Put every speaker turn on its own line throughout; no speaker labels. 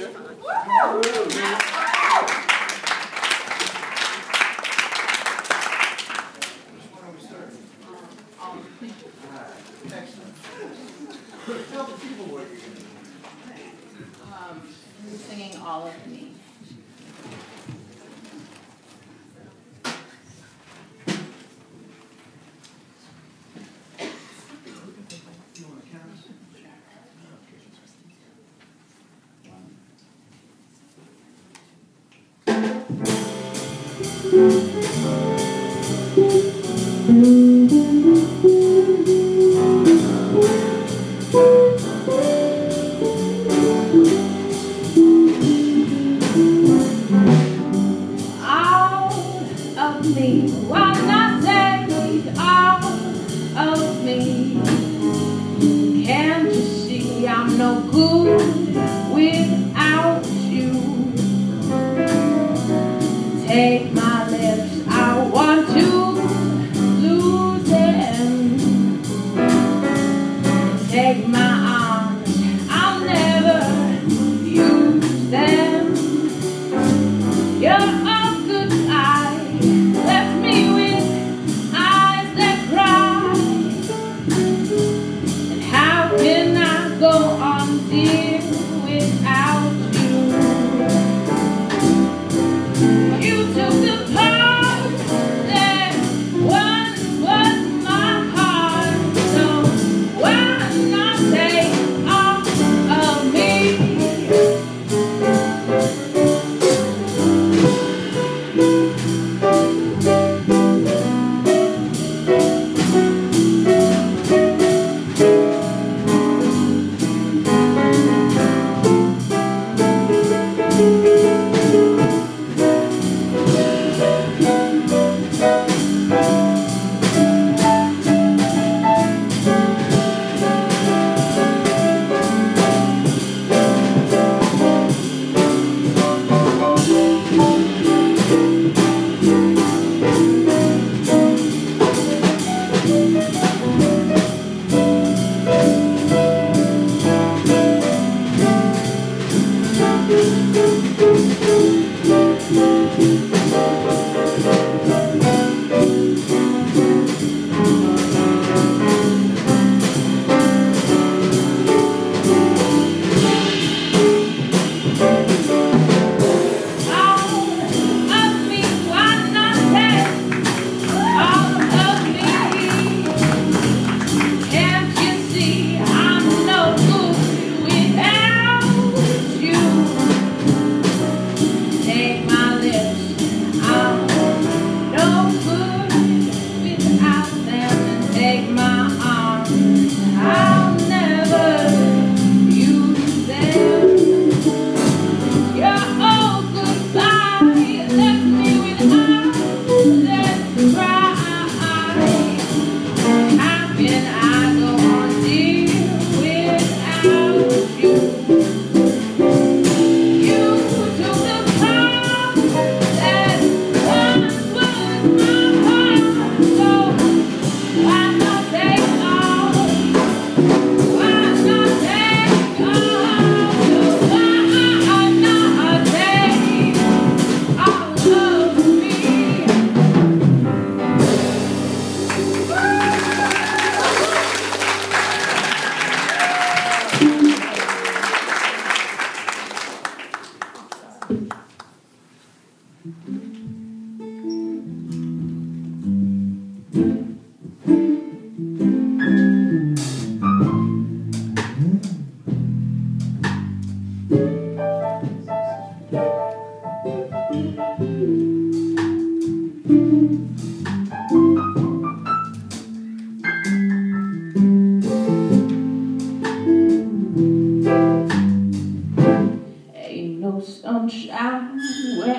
Sure. Out of me, why not?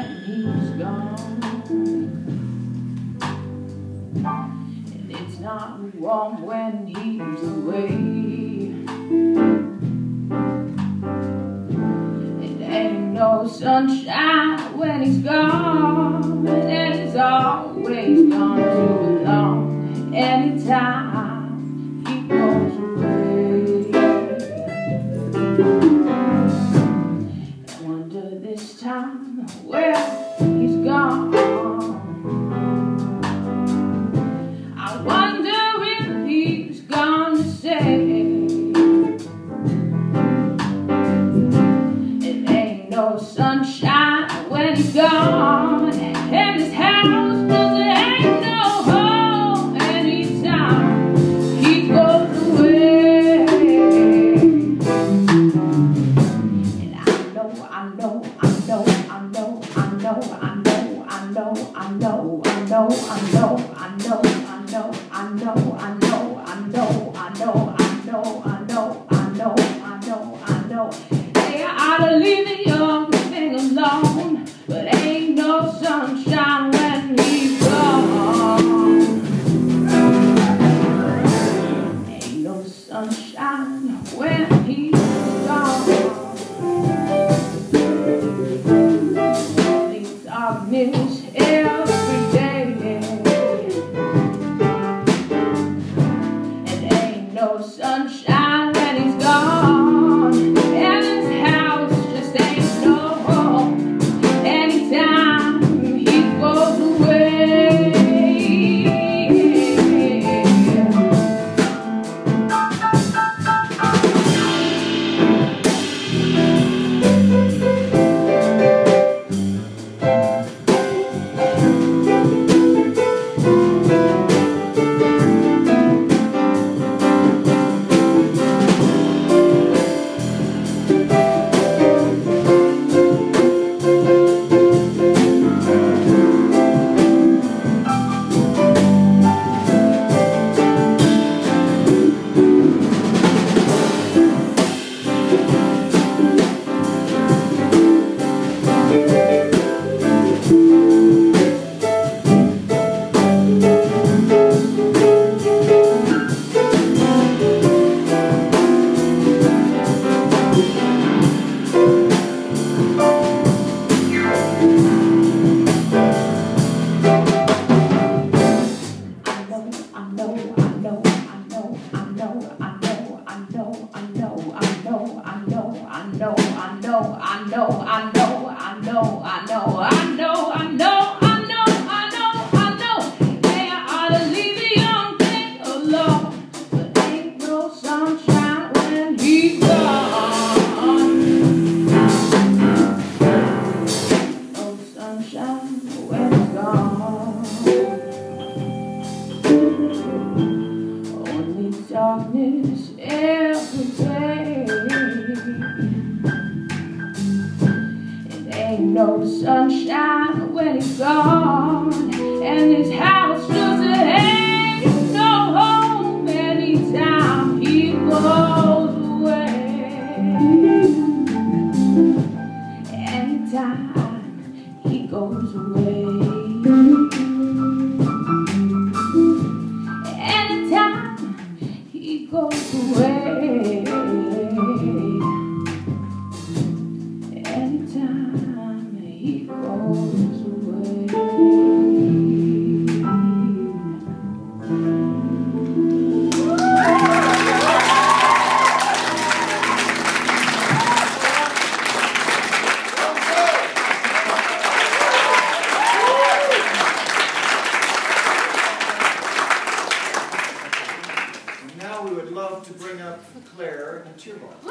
and he's gone. And it's not warm when he's away. And ain't no sunshine when he's gone. Thank you. no sunshine when he's gone, and his house doesn't hang. So home anytime he goes away, anytime he goes away.
love to bring up Claire and Cheerbox.